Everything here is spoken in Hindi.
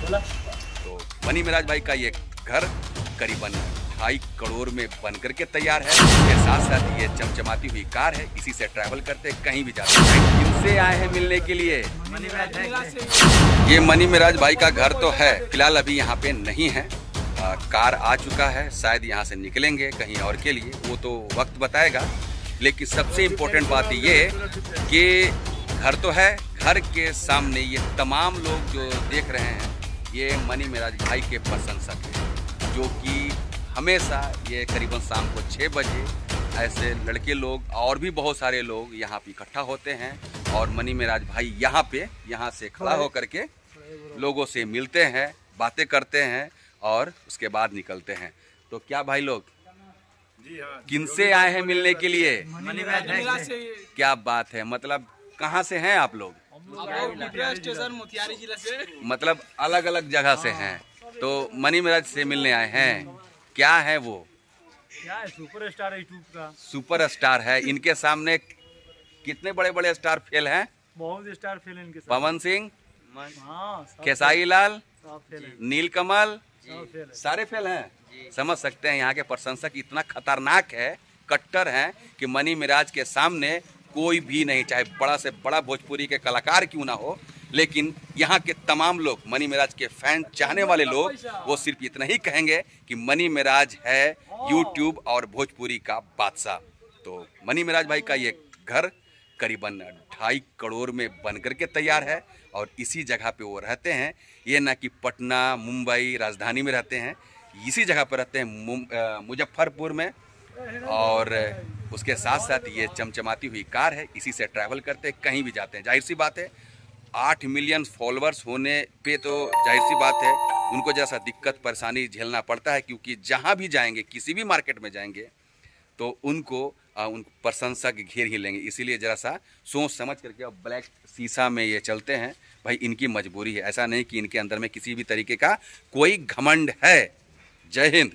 बोला तो मनी मिराज भाई का ये घर करीबन ढाई करोड़ में बन करके तैयार है। इसके साथ साथ ये चमचमाती हुई कार है। इसी से ट्रैवल करते कहीं भी जाते हैं। किनसे आए हैं मिलने के लिए। ये मनी मिराज भाई का घर तो है। फ़िलहाल अभी यहाँ पे नहीं है। आ, कार आ चुका है। शायद यहाँ से निकलेंगे कहीं और के लिए। वो तो वक्त बताएगा। लेकिन सबसे इम्पोर्टेंट बात ये कि घर तो है। घर के सामने ये तमाम लोग जो देख रहे हैं ये मनी मिराज भाई के प्रशंसक हैं जो कि हमेशा ये करीबन शाम को छः बजे ऐसे लड़के लोग और भी बहुत सारे लोग यहाँ पे इकट्ठा होते हैं और मनी मिराज भाई यहाँ पे यहाँ से खड़ा होकर के लोगों। से मिलते हैं बातें करते हैं और उसके बाद निकलते हैं। तो क्या भाई लोग? किनसे आए हैं मिलने के लिए? क्या बात है मतलब कहाँ से हैं आप लोग? स्टेशन मोतिहारी जिला से। मतलब अलग अलग जगह से हैं। तो मनी मिराज से मिलने आए हैं। क्या है वो? क्या है? सुपर स्टार यूट्यूब का। सुपर स्टार है। इनके सामने कितने बड़े बड़े स्टार फेल हैं? बहुत स्टार फेल इनके पवन सिंह हाँ खेसारी लाल फेल है। सारे फेल हैं। समझ सकते हैं यहाँ के प्रशंसक इतना खतरनाक है कट्टर हैं कि मनी मिराज के सामने कोई भी नहीं, चाहे बड़ा से बड़ा भोजपुरी के कलाकार क्यों ना हो, लेकिन यहाँ के तमाम लोग, मनी मिराज के फ़ैन चाहने वाले लोग, वो सिर्फ़ इतना ही कहेंगे कि मनी मिराज है यूट्यूब और भोजपुरी का बादशाह। तो मनी मिराज भाई का ये घर करीबन ढाई करोड़ में बन करके तैयार है और इसी जगह पे वो रहते हैं। ये ना कि पटना, मुंबई, राजधानी में रहते हैं। इसी जगह पर रहते हैं मुजफ्फरपुर में। और उसके साथ साथ ये चमचमाती हुई कार है इसी से ट्रैवल करते कहीं भी जाते हैं। ज़ाहिर सी बात है आठ मिलियन फॉलोअर्स होने पे तो ज़ाहिर सी बात है उनको जैसा दिक्कत परेशानी झेलना पड़ता है क्योंकि जहाँ भी जाएँगे किसी भी मार्केट में जाएँगे तो उनको अ, उन प्रशंसक घेर ही लेंगे। इसीलिए ज़रा सा सोच समझ करके अब ब्लैक शीशा में ये चलते हैं। भाई इनकी मजबूरी है। ऐसा नहीं कि इनके अंदर में किसी भी तरीके का कोई घमंड है। जय हिंद।